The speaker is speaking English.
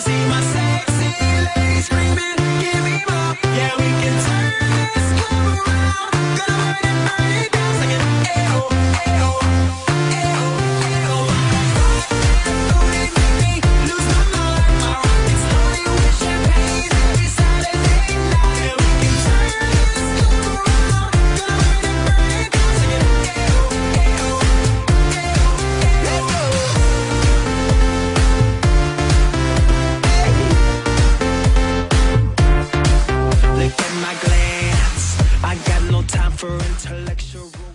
cima no time for intellectual